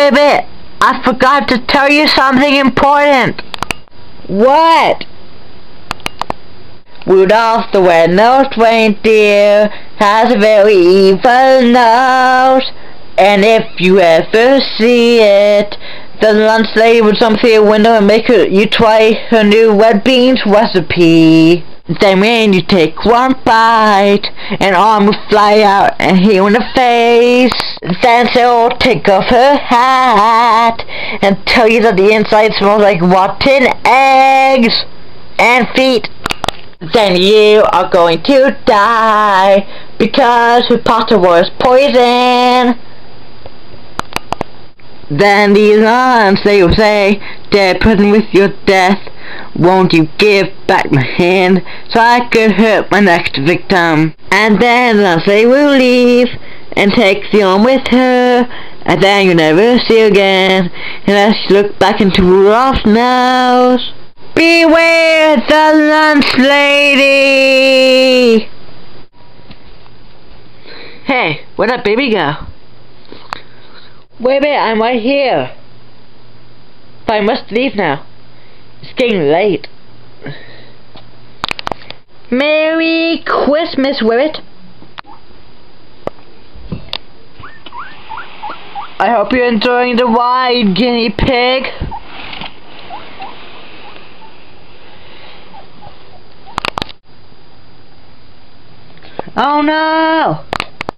Minute. I forgot to tell you something important. What? Rudolph the red-nosed reindeer has a very evil nose. And if you ever see it, the lunch lady will jump through your window and make her, you try her new red beans recipe. Then when you take one bite, an arm will fly out and hit you in the face. Then she'll oh, take off her hat and tell you that the inside smells like rotten eggs and feet. Then you are going to die because her Potter was poison. Then the arms they will say, They're present with your death. Won't you give back my hand so I could hurt my next victim? And then they will leave and take the arm with her, and then you'll never see again unless you look back into Rudolph's nose. Beware the lunch lady! Hey, where'd that baby go? Wait a minute, I'm right here. But I must leave now. It's getting late. Merry Christmas, Wibbit. I hope you're enjoying the ride, guinea pig. Oh no!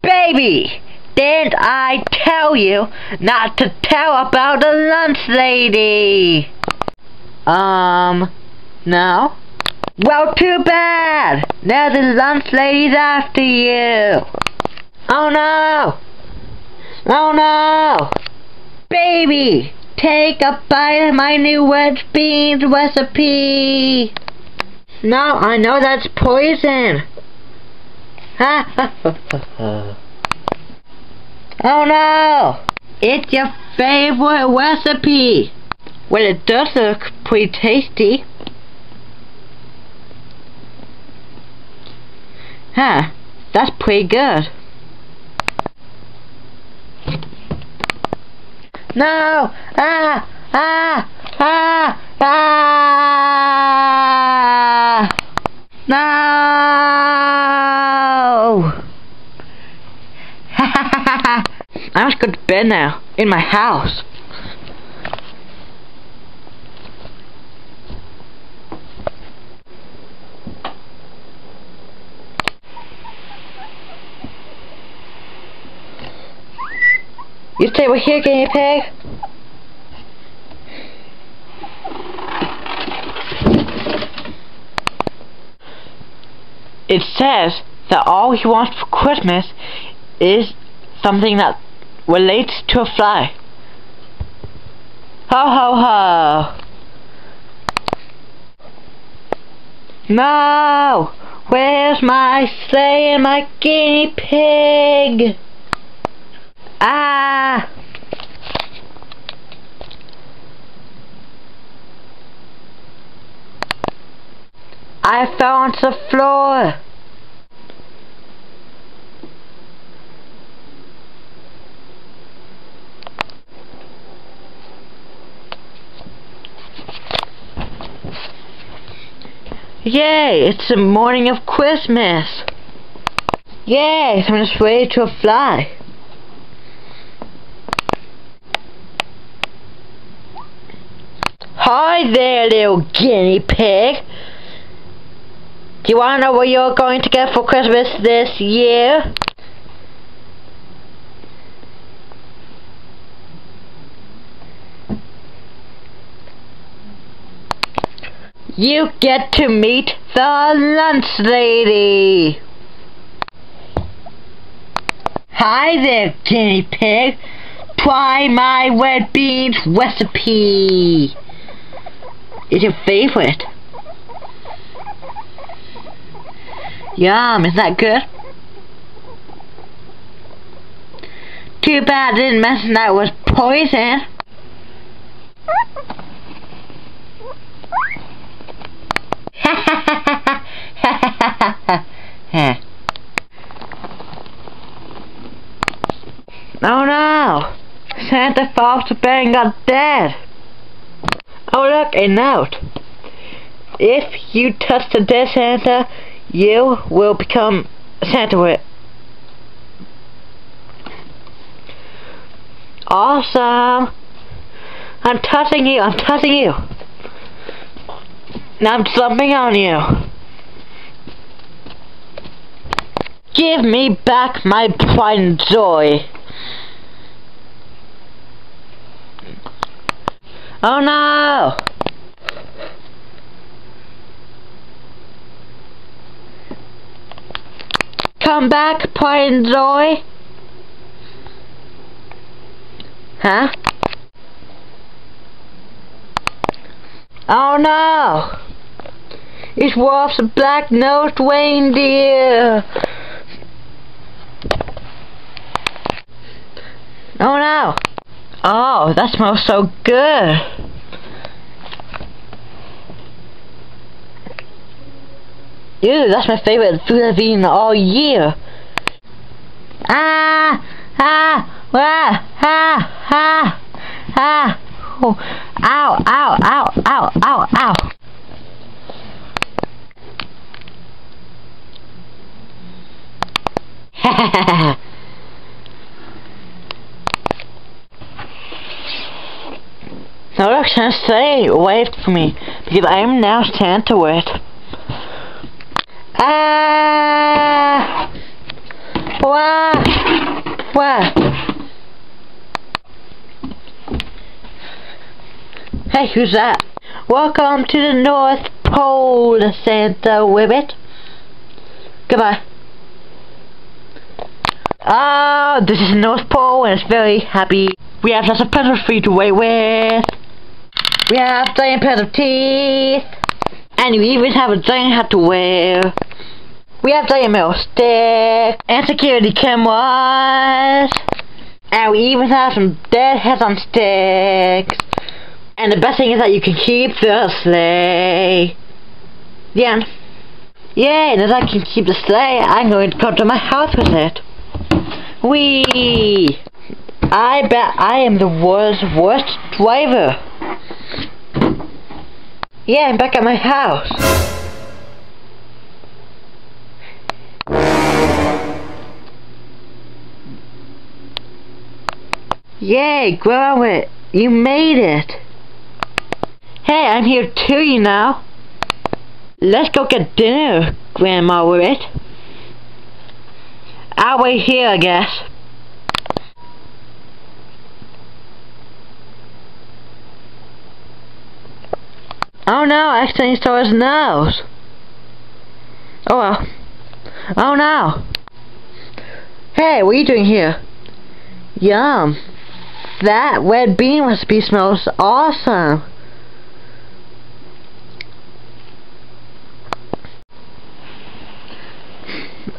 Baby! Didn't I tell you not to tell about the lunch lady? Um, no? Well, too bad! Now the lunch lady's after you! Oh no! Oh no! Baby! Take a bite of my new wedge beans recipe! No, I know that's poison! Ha ha ha ha ha. Oh no! It's your favorite recipe! Well, it does look pretty tasty. Huh, that's pretty good. No! Ah! Ah! Ah! Ah! No! I must go to bed now, in my house. You stay over here, guinea pig. It says that all he wants for Christmas is something that relates to a fly. Ho ho ho! No! Where's my sleigh and my guinea pig? Ah! I fell onto the floor. Yay, it's the morning of Christmas. Yay, just ready to a fly. Hi there, little guinea pig. Do you want to know what you're going to get for Christmas this year? You get to meet the lunch lady. Hi there, guinea pig. Try my red beans recipe. It's your favorite. Yum, is that good? Too bad I didn't mention that was poison. oh no! Santa to bed got dead. Oh look, a note. If you touch the dead Santa, you will become Santa with. Awesome. I'm touching you, I'm touching you. Now I'm jumping on you. Give me back my and joy. Oh no! Come back, and joy. Huh? Oh no! It was a black-nosed reindeer! Oh no! Oh, that smells so good! Ew, that's my favorite food I've eaten all year! Ah! Ah! Ah! Ah! Ah! Ah! Oh. Ow! Ow! Ow! Ow! Ow! Ow! Ha ha ha ha! No, look, Santa, stay away from me, because I am now Santa with. Ah! Wah! Wah! Hey, who's that? Welcome to the North Pole, Santa Whippet. Goodbye. Ah, this is the North Pole and it's very happy. We have lots of presents for you to wait with. We have giant pairs of teeth. And we even have a giant hat to wear. We have giant metal sticks. And security cameras. And we even have some dead heads on sticks. And the best thing is that you can keep the sleigh. The end. Yay, that I can keep the sleigh, I'm going to come to my house with it. Whee! I bet I am the world's worst driver. Yeah, I'm back at my house. Yay, Gromit, you made it. Hey, I'm here too, you know. Let's go get dinner, Grandma Whippet. I'll wait here, I guess. Oh no, I accidentally stole his nose. Oh well. Oh no. Hey, what are you doing here? Yum. That red bean recipe smells awesome.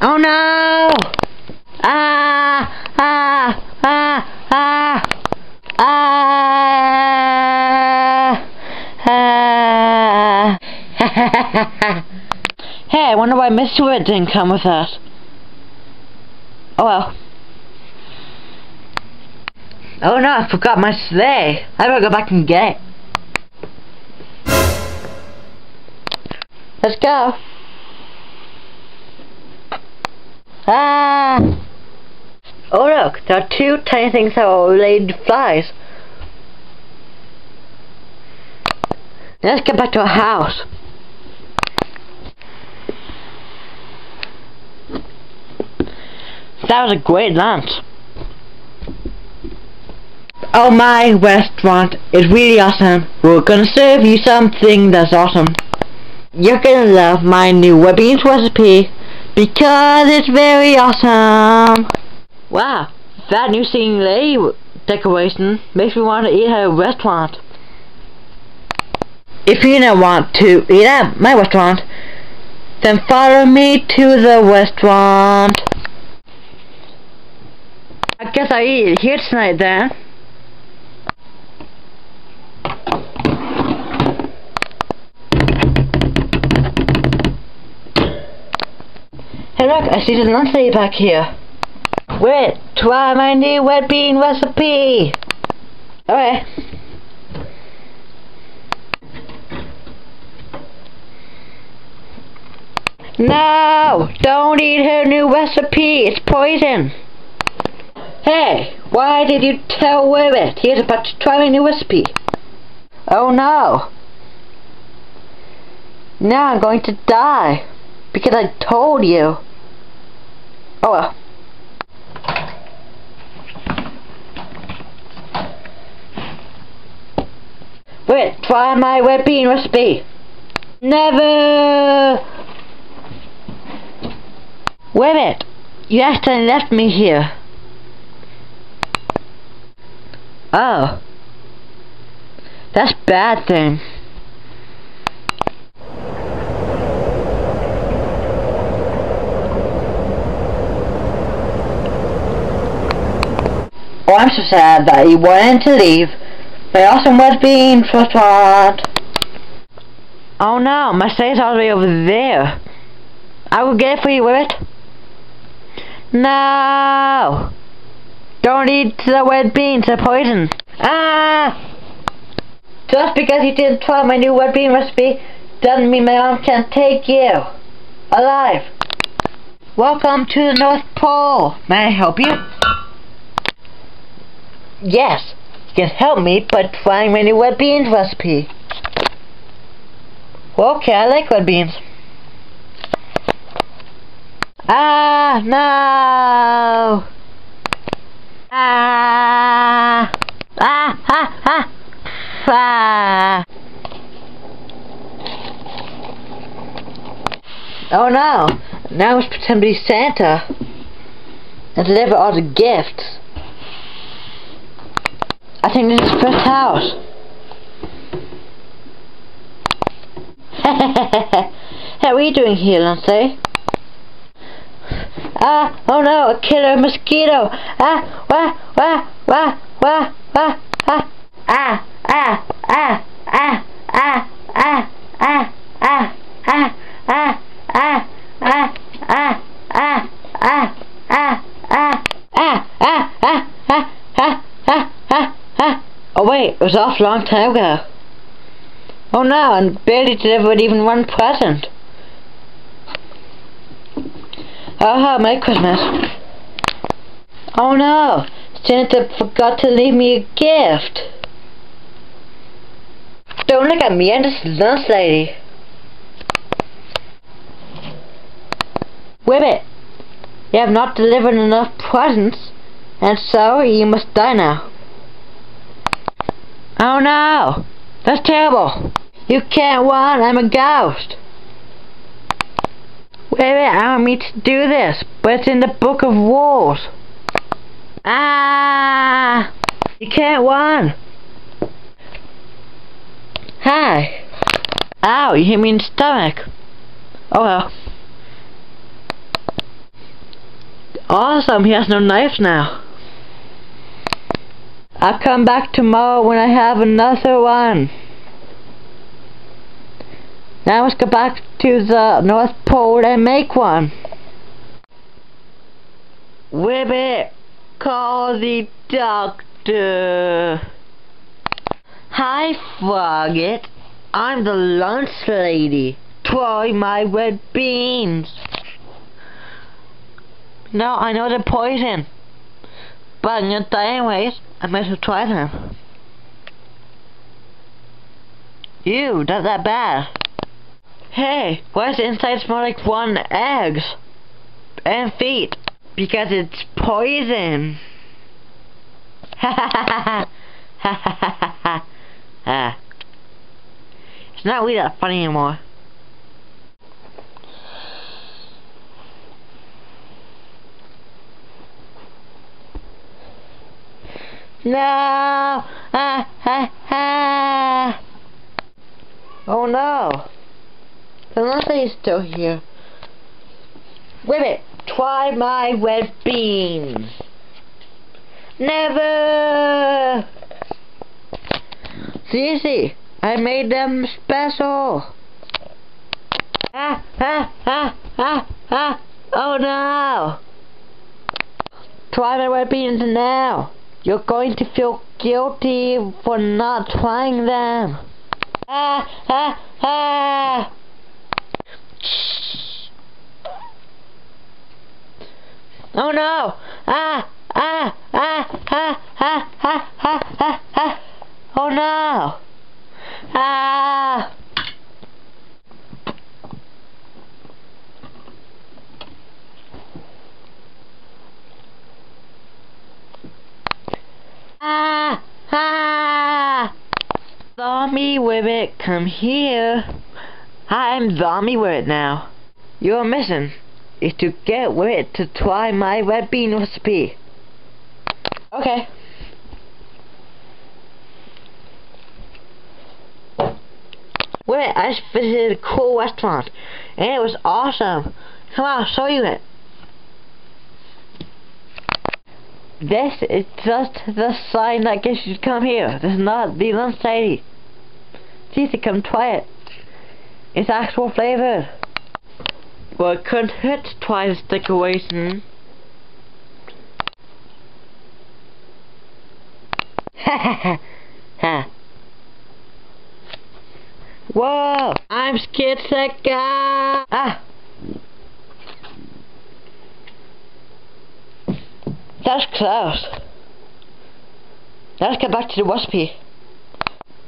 Oh no! Ah! Ah! Ah! Ah! Ah! Ah! hey, I wonder why Mr. Red didn't come with us. Oh well. Oh no, I forgot my sleigh. I better go back and get it. Let's go. Ah! Oh look, there are two tiny things that are related to flies. Let's get back to our house. That was a great lunch. Oh my restaurant is really awesome. We're gonna serve you something that's awesome. You're gonna love my new red beans recipe because it's very awesome. Wow, that new singing lady decoration makes me want to eat at a restaurant. If you don't want to eat at my restaurant, then follow me to the restaurant. I guess I'll eat here tonight then. Hey look, I see the lunch back here. Wait, try my new red bean recipe. Okay. No! Don't eat her new recipe! It's poison! Hey! Why did you tell Wibbit? He's about to try my new recipe. Oh no! Now I'm going to die. Because I told you. Oh well. Wait, try my red bean recipe. Never! Wait a minute. You accidentally left me here. Oh. That's bad thing. Oh, I'm so sad that you wanted to leave. My awesome was being restaurant. Oh no, my state's way over there. I will get it for you, with it. No! Don't eat the red beans, they're poison. Ah! Just because you didn't try my new red bean recipe doesn't mean my arm can't take you. Alive. Welcome to the North Pole. May I help you? Yes, you can help me by trying my new red beans recipe. Okay, I like red beans. Ah, no! Ah! Ah, ah, ah! Ah! Oh no! Now let's pretend to be Santa and deliver all the gifts. I think this is the first house. what are you doing here, Lindsay? Ah, oh no, a killer mosquito. Ah, wah, wah, wah, wah, wah, ah, ah, ah, Oh it was off a long time ago. Oh no, and barely delivered even one present. Aha, Merry Christmas. Oh no, Santa forgot to leave me a gift. Don't look at me, I'm just lunch lady. Wibbit, you have not delivered enough presents, and so you must die now. Oh no, that's terrible. You can't run, I'm a ghost. Wait, wait, I don't mean to do this, but it's in the Book of Rules. Ah! You can't run. Hi. Ow, you hit me in the stomach. Oh well. Awesome, he has no knife now. I'll come back tomorrow when I have another one. Now let's go back to the North Pole and make one. Wibbit, call the doctor. Hi, Frogget. I'm the lunch lady. Try my red beans. No, I know they're poison. But I'm gonna die anyways. I might well try them. Ew, not that bad. Hey, why does the inside smell like rotten eggs? And feet. Because it's poison. Ha ha ha ha ha ha ha ha It's not really that funny anymore. No! Ah, ha, ha. Oh no! The nothing is still here. Wait minute. Try my red beans. Never! See, see. I made them special. Ah, ah, ah, ah, ah. Oh no! Try my red beans now. You're going to feel guilty for not trying them. Ah, ah, ah! Oh no! Ah, ah, ah, ah, ah, ah, ah, ah, ah! Oh no! Ah! Ah! Ah! Zombie Wibbit, come here. I'm Zombie Wibbit now. Your mission is to get Wibbit to try my red bean recipe. Okay. Wibbit, I just visited a cool restaurant, and it was awesome. Come on, I'll show you it. This is just the sign that gets you to come here. This is not the lunch lady. Easy, come try it. It's actual flavor. Well, it couldn't hurt to try this decoration. Ha ha ha ha. Whoa! I'm scared sick. Ah! That's close. Let's get back to the recipe.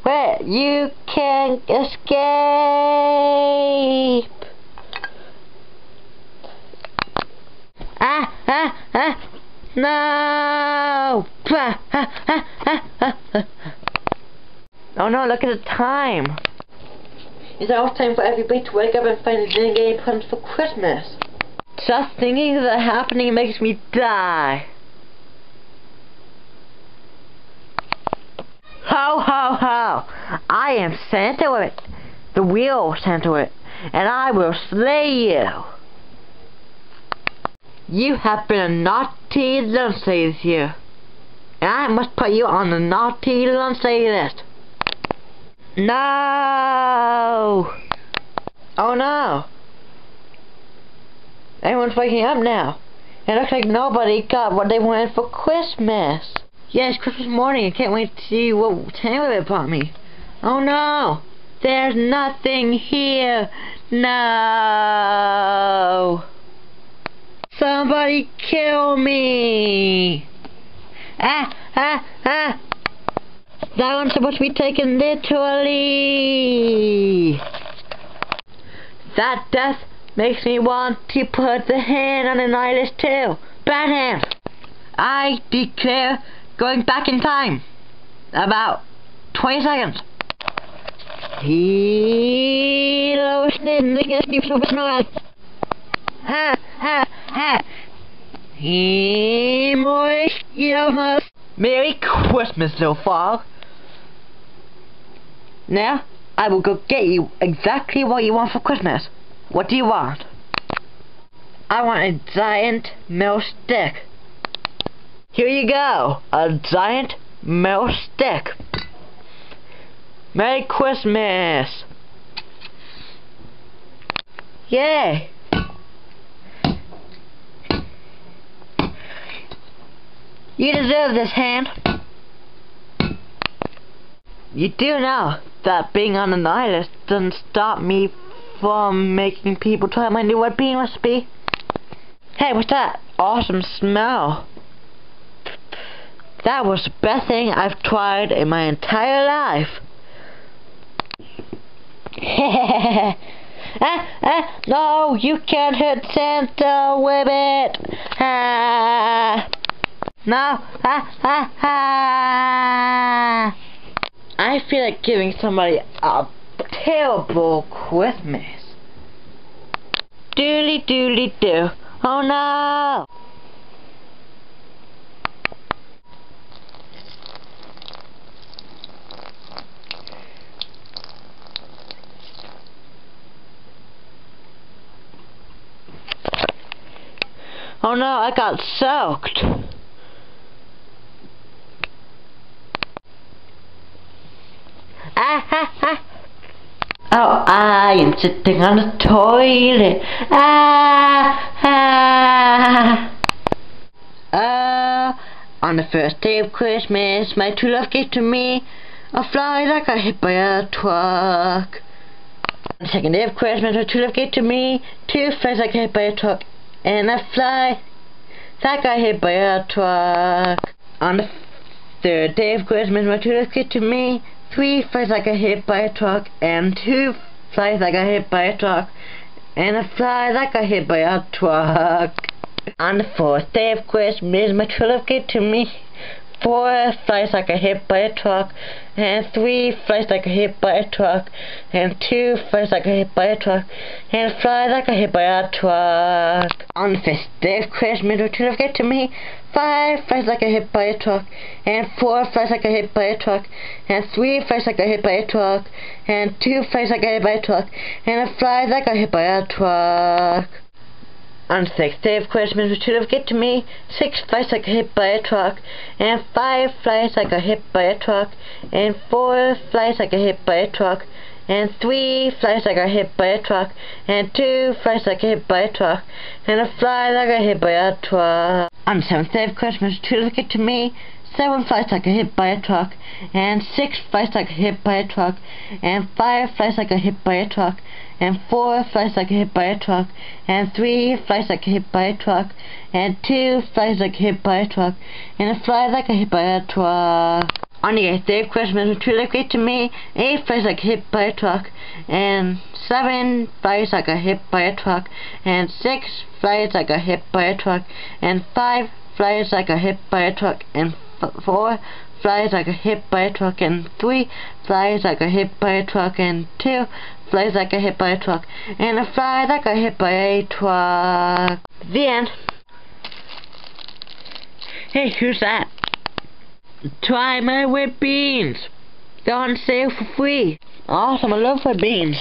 Where you can't escape! Ah, ah, ah! No! Ah, ah, ah. Oh no, look at the time! It's almost time for everybody to wake up and find a dinner game plans for Christmas. Just thinking of that happening makes me die. Ho ho ho! I am Santa Whit, the real Santa Whit, and I will slay you. You have been a naughty this year, and I must put you on the naughty lunch lady list. No! Oh no! Everyone's waking up now. It looks like nobody got what they wanted for Christmas. Yes, Christmas morning. I can't wait to see what Taylor brought me. Oh no! There's nothing here! No! Somebody kill me! Ah! Ah! Ah! That one's supposed to be taken literally! That death makes me want to put the hand on an nihilist too. Bad hand! I declare Going back in time. About 20 seconds. Hello, Ha, ha, ha. He Merry Christmas, little frog. Now, I will go get you exactly what you want for Christmas. What do you want? I want a giant milk stick. Here you go, a giant metal stick. Merry Christmas! Yay! You deserve this hand. You do know that being on an island doesn't stop me from making people try my new wet bean recipe. Hey, what's that awesome smell? That was the best thing I've tried in my entire life. ah, ah, no, you can't hurt Santa with it. Ah, no, ah, ah, ah. I feel like giving somebody a terrible Christmas. Doodly doodly doo. Oh no! Oh no, I got soaked. Ah, ha, ha. Oh, I am sitting on the toilet. Ah, ah. Uh, On the first day of Christmas, my true love gave to me a fly that got hit by a truck. On the second day of Christmas, my true love gave to me two flies that got hit by a truck and a fly that got hit by a truck. On the third day of Christmas, my love gave to me three flies that got hit by a truck and two flies that got hit by a truck and a fly that got hit by a truck. On the fourth day of Christmas, my love gave to me four flies that got hit by a truck, and three flies that got hit by a truck, and two flies that got hit by a truck, and a fly that got hit by a truck. On the fifth day of Christmas, true love gave to me five flies that got hit by a truck, and four flies that got hit by a truck, and three flies that got hit by a truck, and two flies that got hit by a truck, and a fly that got hit by a truck. On the sixth day of Christmas, my true love gave to me. Six flies that got hit by a truck, and five flies that got hit by a truck, and four flies that got hit by a truck, and three flies that got hit by a truck, and two flies that got hit by a truck, and a fly that got hit by a truck. On the seventh day of Christmas, true love gave to me. Seven flies that got hit by a truck, and six flies that got hit by a truck, and five flies that got hit by a truck, and four flies that got hit by a truck, and three flies that got hit by a truck, and two flies that got hit by a truck, and a fly that got hit by a truck. On the eighth day of Christmas, true love gave to me eight flies that got hit by a truck, and seven flies that got hit by a truck, and six flies that got hit by a truck, and five flies that got hit by a truck, and four flies that got hit by a truck, and three flies that got hit by a truck, and two flies that got hit by a truck, and a fly that got hit by a truck. The end. Hey, who's that? Try my whipped beans. They're on sale for free. Awesome, I love whipped beans.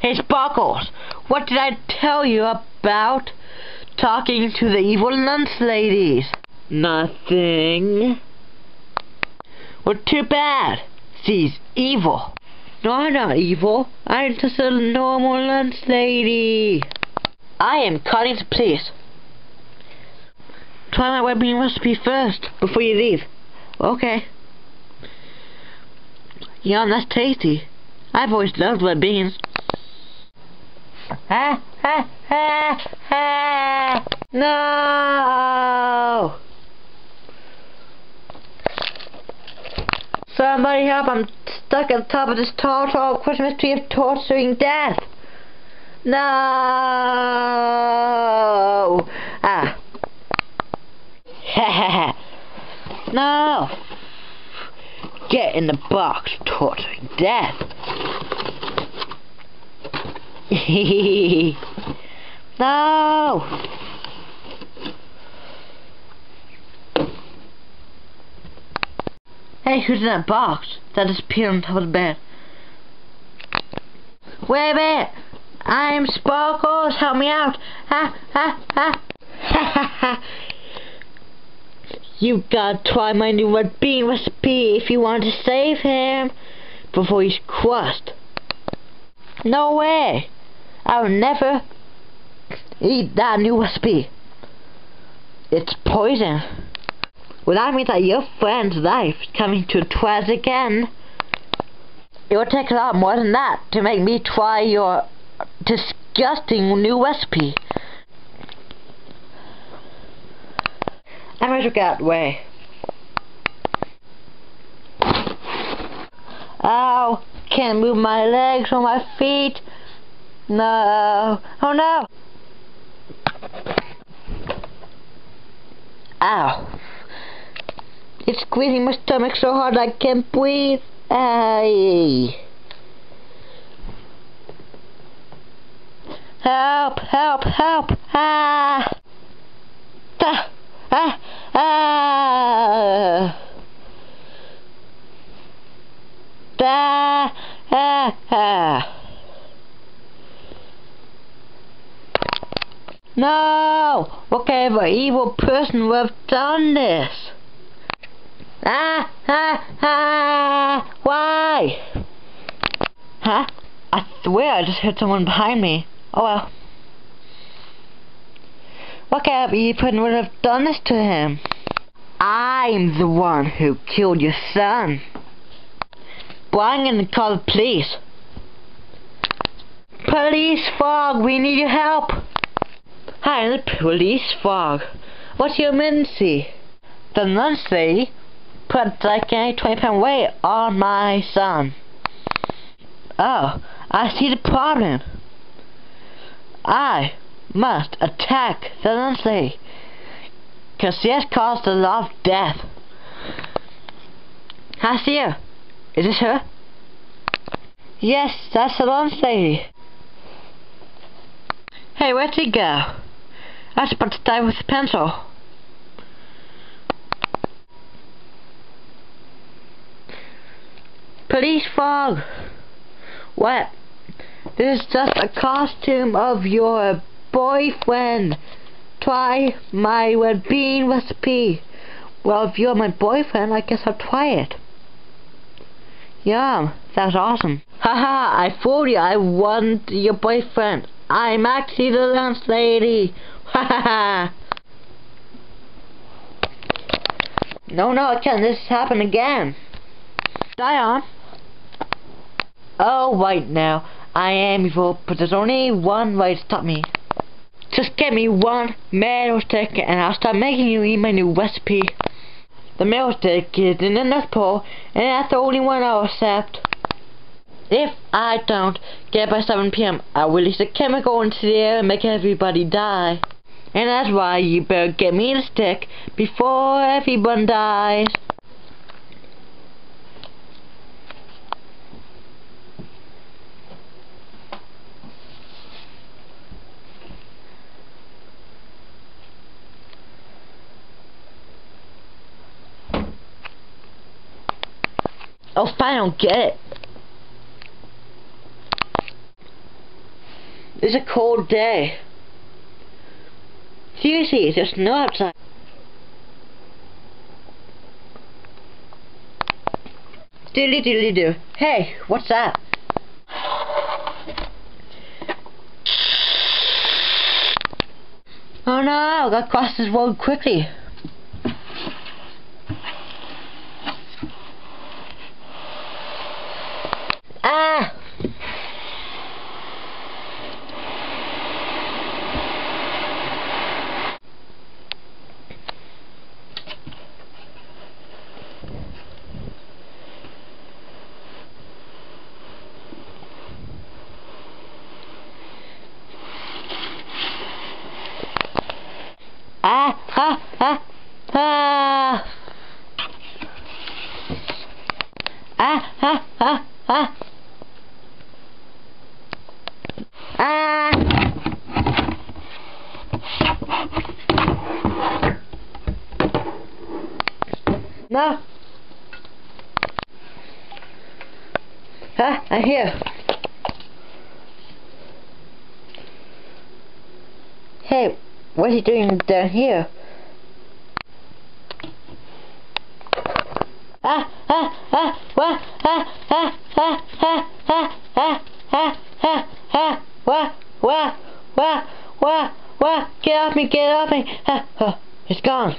Hey, Sparkles, what did I tell you about talking to the evil lunch ladies? Nothing. Well, too bad. She's evil. No, I'm not evil. I'm just a normal lunch lady. I am calling the police. Try my whipped bean recipe first, before you leave. Okay. Yum, that's tasty. I've always loved whipped beans. Ha, ha, ha, ha. No! Somebody help, I'm stuck the top of this tall, tall Christmas tree of torturing death. No! Ah. Ha ha ha. No! Get in the box, torturing death. no! Hey, who's in that box that disappeared on top of the bed? Wait a minute! I'm Sparkles, help me out! Ha ha ha! Ha ha ha! You gotta try my new red bean recipe if you want to save him before he's crushed. No way! I'll never eat that new recipe. It's poison. Well, that means that your friend's life is coming to a tragic end. It will take a lot more than that to make me try your disgusting new recipe. I'm going to get out the way. Ow! Can't move my legs or my feet. No. Oh no! Ow. It's squeezing my stomach so hard I can't breathe. Aye. Help, help, help. Ah. Ah. Ah. Ah. Ah. Ah. ah. No! What kind of evil person would have done this? Ah! Ah! Ah! Why? Huh? I swear I just heard someone behind me. Oh well. What kind of evil person would have done this to him. I'm the one who killed your son. But I'm gonna call the police. Police Fog, we need your help. The police Fog. What's your emergency? The Nancy put like a 20 pound weight on my son. Oh, I see the problem. I must attack the Nancy. Cause she has caused a lot of death. I see her. Is this her? Yes, that's the lady. Hey, where'd she go? About to die with a pencil. Police fog. What? This is just a costume of your boyfriend. Try my well-being recipe. Well, if you're my boyfriend, I guess I'll try it. Yum, that's awesome. Haha, I fooled you. I wasn't your boyfriend. I'm actually the lunch lady. No, no, it can't. This happened again. Dion. Oh, right now. I am evil, but there's only one way to stop me. Just get me one metal stick and I'll start making you eat my new recipe. The metal stick is in the North Pole and that's the only one I'll accept. If I don't get by 7 p.m., I will release a chemical into the air and make everybody die. And that's why you better get me the stick before everyone dies. Oh, fine, I don't get it. It's a cold day. Seriously, there's snow outside. Dilly dilly do. Hey, what's that? Oh no, I gotta this road quickly. Ah, ah, ah, ah. Ah, ah, ah, ah. Ah. No. Ah, I hear. Hey, what are you doing down here? Ah, ah, ah, what? Ah, ah, ah, ah, ah, ah, ah, ah, ah, what? What? What? What? What? Get off me, get off me. Ah, oh, it's gone.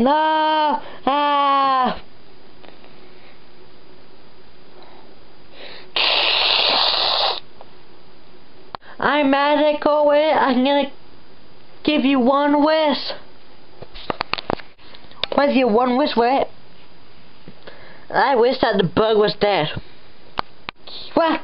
No! Ah! I'm magical with it. I'm gonna give you one wish. What's your one wish with? I wish that the bug was dead. What?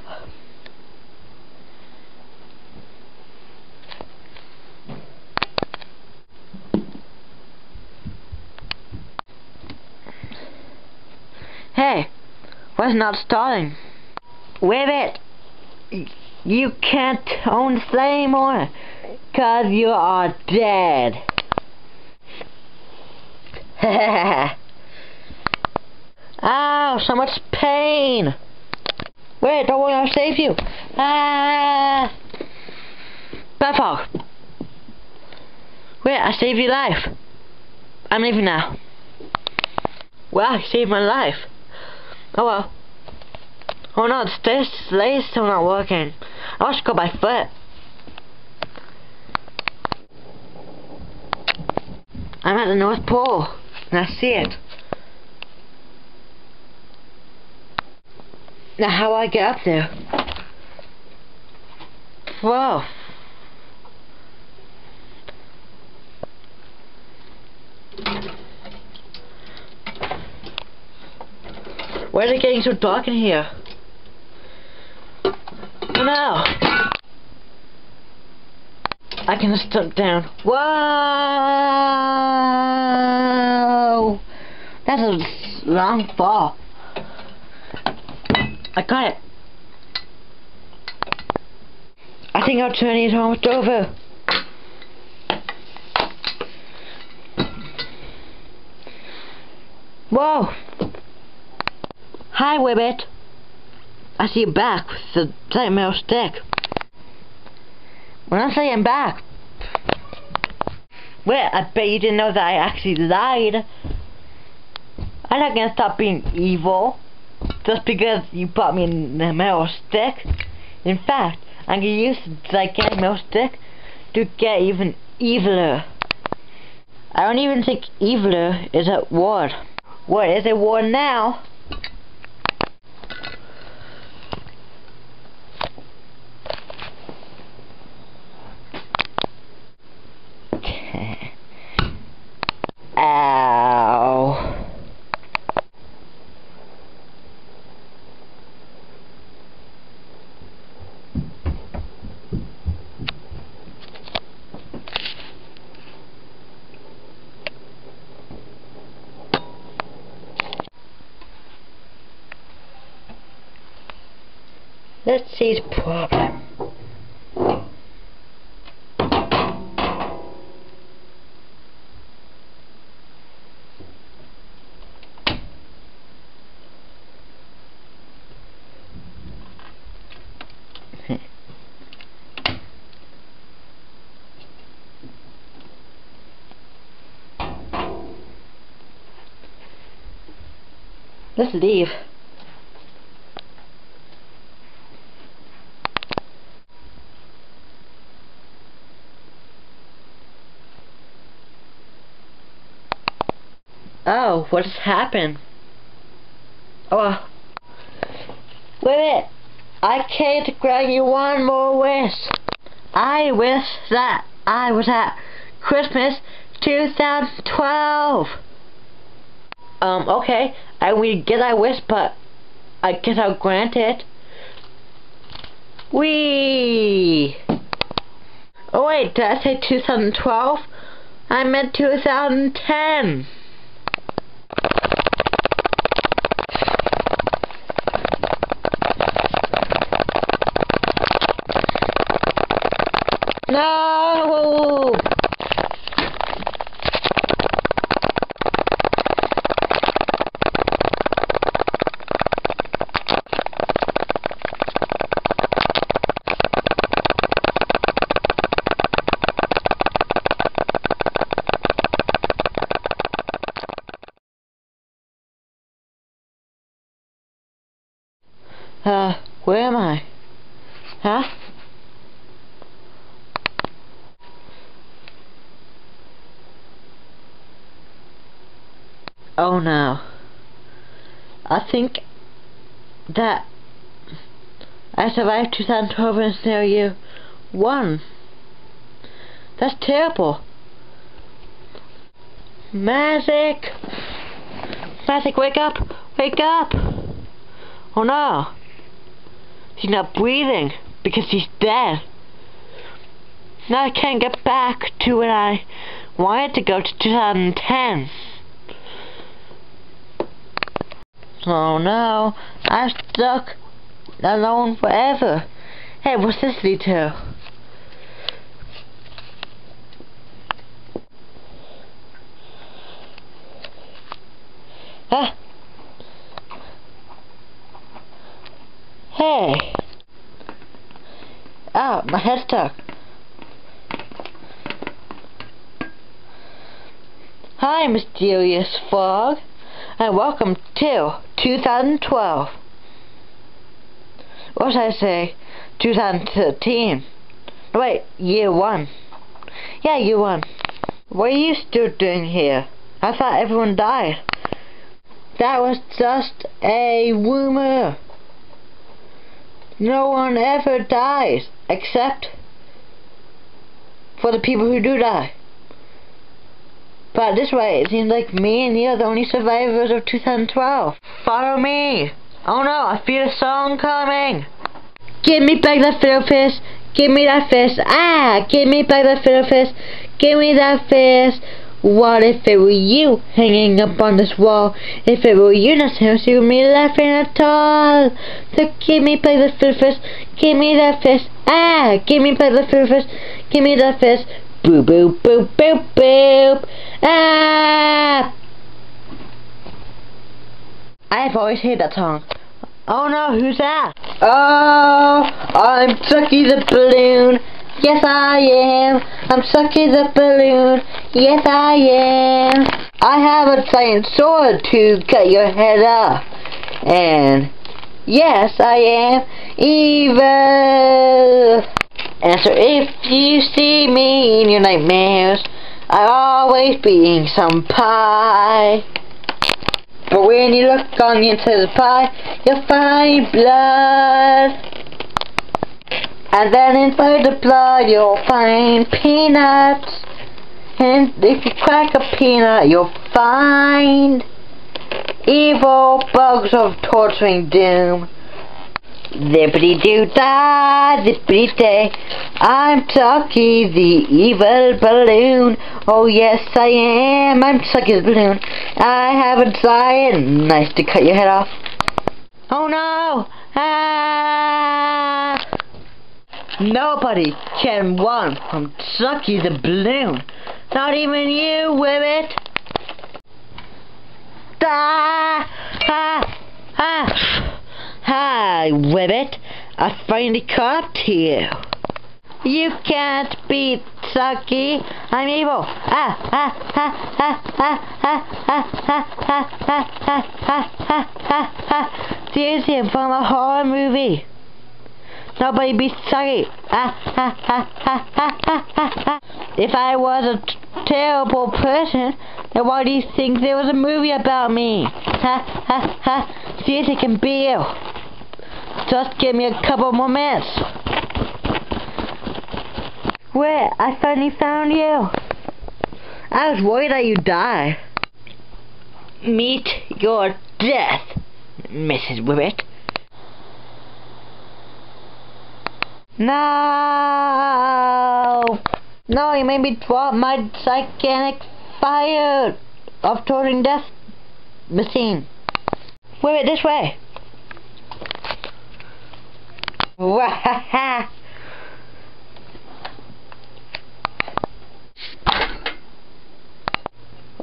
Hey, what's not starting? With it! You can't own this anymore, cause you are dead. Ow, so much pain! Wait, don't worry, I'll save you. Ah! Bad fog. Wait, I saved your life. I'm leaving now. Wow, you saved my life. Oh well. Oh no, stairs, stairs still not working. I should go by foot. I'm at the North Pole, and I see it. Now how do I get up there? Whoa. Why is it getting so dark in here? No! I can just jump down. Whoa! That's a long fall. I got it. I think our journey is almost over. Whoa! Hi, Ribbit. I see you back with the giant metal stick. When I say I'm back, well, I bet you didn't know that I actually lied. I'm not gonna stop being evil just because you bought me in a metal stick. In fact, I'm gonna use the gigantic metal stick to get even eviler. I don't even think eviler is a word. What is a word now? Let's see the problem. Let's leave. Oh, what has happened? Oh, wait a minute. I can't grant you one more wish. I wish that I was at Christmas 2012. Um, okay. I will get that wish, but I guess I'll grant it. Wee. Oh wait, did I say 2012? I meant 2010. No! Uh, where am I? Huh? Oh no. I think that I survived 2012 in scenario 1. That's terrible. Magic! Magic, wake up! Wake up! Oh no! He's not breathing because he's dead. Now I can't get back to when I wanted to go to 2010. Oh no, I'm stuck alone forever. Hey, what's this lead to? Huh? Hey! Ah, my head's stuck. Hi, Mysterious Fog, and welcome to 2012. What should I say? 2013. Wait, year one. Yeah, year one. What are you still doing here? I thought everyone died. That was just a rumor. No one ever dies, except for the people who do die. But this way, it seems like me and you are the only survivors of 2012. Follow me! Oh no, I feel a song coming! Give me back that fiddle fish! Give me that fish! Ah! Give me back that fiddle fish! Give me that fish! What if it were you hanging up on this wall? If it were you, not you me laughing at all. So give me back the fiddle fish! Give me that fish! Ah! Give me back the fiddle fish! Give me that fish! Boop boop boop boop boop. Ah! I've always hated that song. Oh no, who's that? Oh, I'm Sucky the Balloon. Yes, I am. I'm Sucky the Balloon. Yes, I am. I have a giant sword to cut your head off. And yes, I am evil. And so if you see me in your nightmares, I'm always being some pie. But when you look on the inside of the pie, you'll find blood. And then inside the blood, you'll find peanuts. And if you crack a peanut, you'll find evil bugs of torturing doom. Zippity doo da, zippity day. I'm Tucky, the evil balloon. Oh yes, I am. I'm Tucky the balloon. I have a desire. Nice to cut your head off. Oh no! Ah! Nobody can run from Tucky the balloon. Not even you, Ribbit. Ah! Ah! Ah! Hi, Ribbit. I finally caught you. You can't beat Sucky. I'm evil. Ah, ah, ah, ah, ah, ah, ah, ah, ah, ah, ah, ah, ah, ah. There's him from a horror movie. Nobody ah, ah. If I was a terrible person, then why do you think there was a movie about me? See if it can be you. Just give me a couple more minutes. Where? I finally found you. I was worried that you'd die. Meet your death, Mrs. Ribbit. No! No, you made me drop my gigantic fire of torturing death machine. Wait, this way.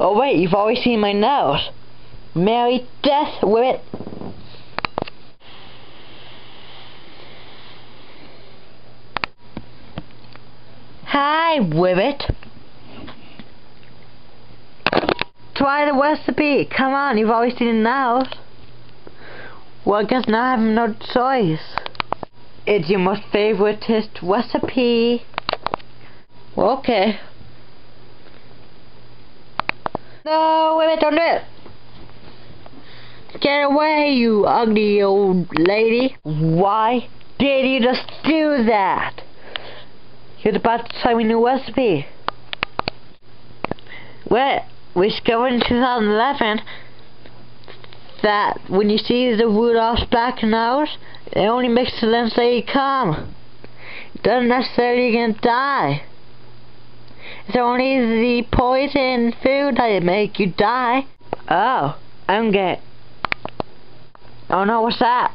Oh wait, you've always seen my nose. Merry death with it. Hi, Ribbit. Try the recipe. Come on, you've always seen it now. Well, I guess now I have no choice. It's your most favoriteest recipe. Okay. No, minute, don't do it. Get away, you ugly old lady. Why did you just do that? You're about to try me new recipe. Well, we discovered in 2011 that when you see the Rudolph's black nose, it only makes the lens say come. It doesn't necessarily gonna die. It's only the poison food that make you die. Oh, I'm get. Oh no, what's that?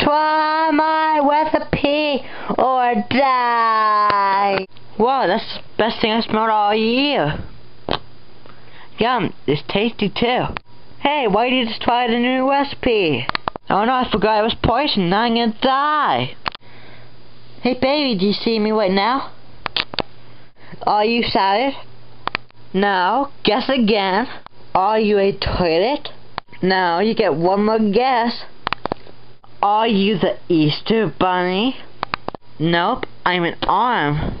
Try my recipe or die. Wow, that's the best thing I smelled all year. Yum, it's tasty too. Hey, why did you just try the new recipe? Oh no, I forgot it was poison. Now I'm gonna die. Hey baby, do you see me right now? Are you salad? Now, guess again. Are you a toilet? Now, you get one more guess. Are you the Easter Bunny? Nope, I'm an arm.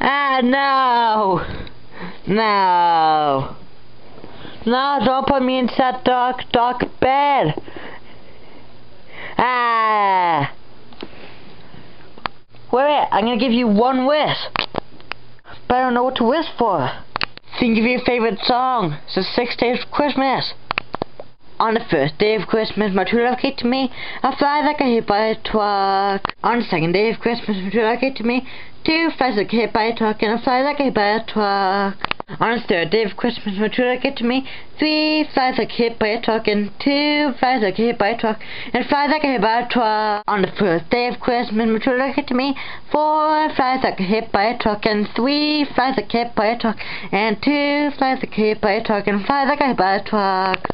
Ah, no! No! No, don't put me in that dark, dark bed! Ah! Wait, I'm gonna give you one wish. But I don't know what to wish for. Think of your favorite song. It's the six days of Christmas. On the first day of Christmas, my true love came to me. I fly like a hit by a truck. On the second day of Christmas, my true love came to me. Two flies like a hit by a truck, and I fly like a hit by a truck. On the third day of Christmas, my true love came to me. Three flies like a hit by a truck, and two flies like a hit by a truck, and flies like a hit by a truck. On the first day of Christmas, my true love came to me. Four flies like a hit by a truck, and three flies like a hit by a truck, and two flies like a hit by a truck, and flies like a hit by a truck.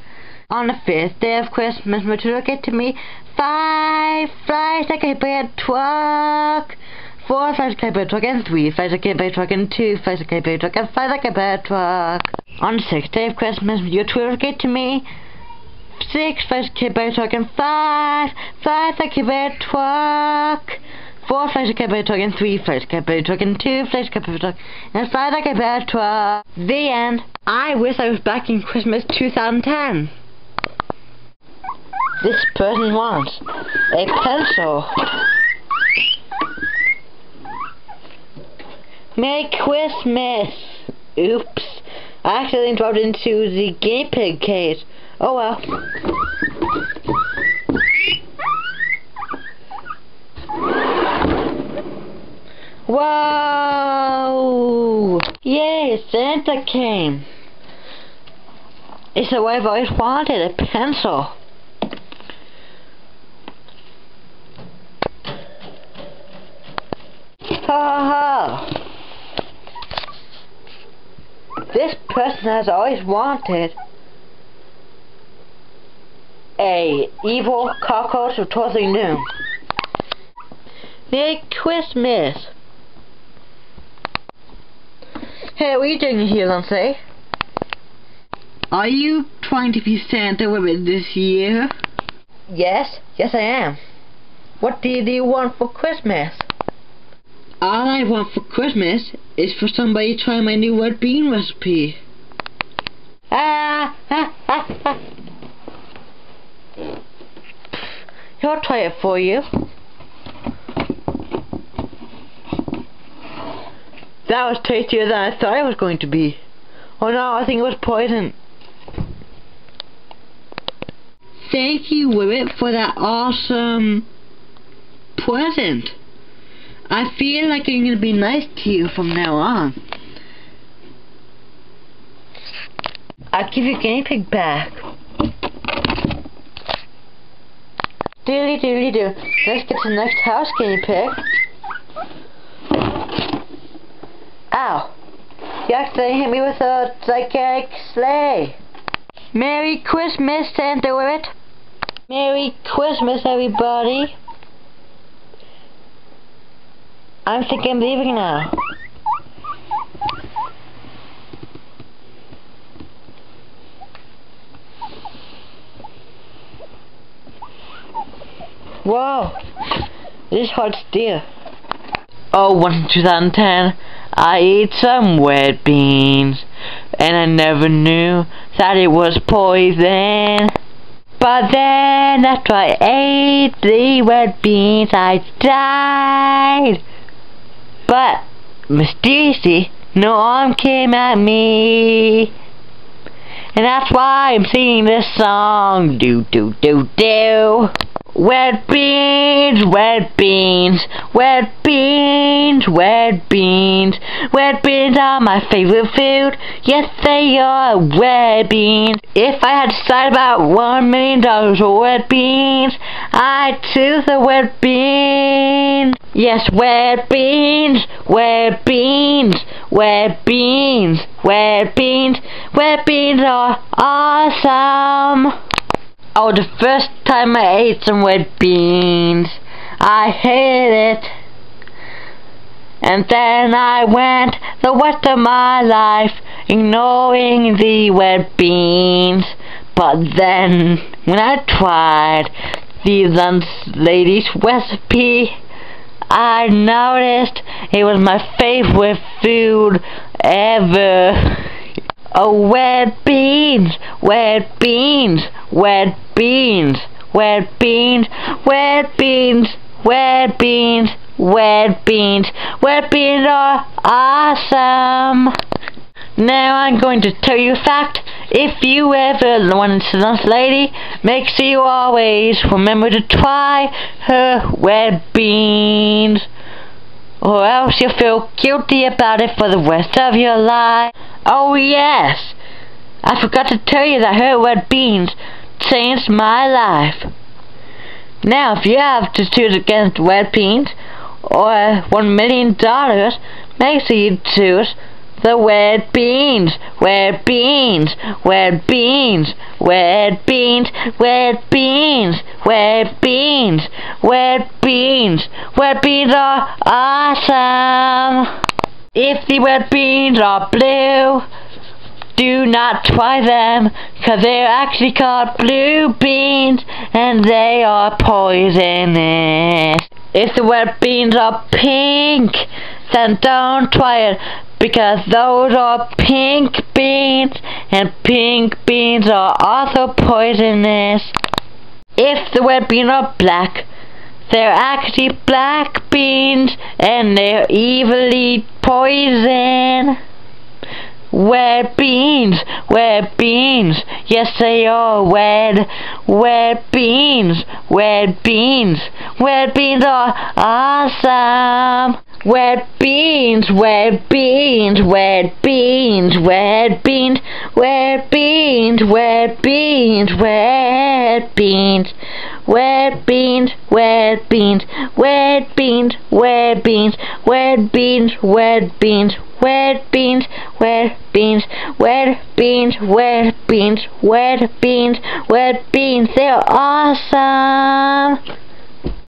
On the fifth day of Christmas, love came to me. Five flies like a a truck. Four flies like a a truck, and three flies like a a truck, and two flies like a a truck, and five like a a truck. On the sixth day of Christmas, your love came to me. Six flies like a a truck, and five flies like a a truck. Four like a hit truck, and three like a hit truck, and two like a hit truck, and five like a hit truck. The end. I wish I was back in Christmas 2010. This person wants a pencil. Merry Christmas! Oops. I accidentally dropped into the pig cage. Oh well. Whoa! Yay, Santa came. It's what I've always wanted, a pencil. Ha ha ha! This person has always wanted a evil cockroach of totally new. Merry Christmas! Hey, what are you doing here, Lindsay? Are you trying to be Santa with it this year? Yes, yes I am. What do you want for Christmas? All I want for Christmas is for somebody to try my new red bean recipe. Ah, ah, ah, ah. I'll try it for you. That was tastier than I thought it was going to be. Oh no, I think it was poison. Thank you, Ribbit, for that awesome present. I feel like I'm gonna be nice to you from now on. I'll give you guinea pig back. Doodly doodly doo. Let's get to the next house, guinea pig. Ow. You accidentally hit me with a gigantic sleigh. Merry Christmas, Santa Ribbit. Merry Christmas, everybody. I'm thinking I'm leaving now. Whoa! This hot dear. Oh, once in 2010, I ate some red beans, and I never knew that it was poison. But then, after I ate the red beans, I died. But, mysteriously, no arm came at me. And that's why I'm singing this song. Do, do, do, do. Red beans, red beans, red beans, red beans. Red beans are my favorite food. Yes, they are red beans. If I had to decide about one million dollars for red beans, I'd choose the red beans. Yes, red beans, red beans, red beans, red beans. Red beans are awesome. Oh, the first time I ate some red beans, I hated it. And then I went the rest of my life ignoring the red beans. But then, when I tried the lunch lady's recipe, I noticed it was my favorite food ever. Oh, red beans, red beans, red beans, red beans, red beans, red beans, red beans, red beans are awesome. Now I'm going to tell you a fact. If you ever want to lunch lady, make sure you always remember to try her red beans. Or else you'll feel guilty about it for the rest of your life. Oh yes, I forgot to tell you that her red beans changed my life. Now if you have to choose against red beans or one million dollars, make sure you choose the red beans, red beans, red beans, red beans, red beans, red beans, red beans, red beans are awesome. If the red beans are blue, do not try them, cause they're actually called blue beans, and they are poisonous. If the red beans are pink, then don't try it, because those are pink beans, and pink beans are also poisonous. If the red beans are black, they're actually black beans, and they're evilly poison. Weapons, beans, yes they are wed. beans, weapons, beans are awesome. Weapons, weapons, beans, weapons, beans, weapons, beans red beans, red beans, red beans, red beans, red beans, red beans, red beans, red beans, red beans, red beans, red beans, red beans, they're awesome.